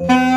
Mm-hmm.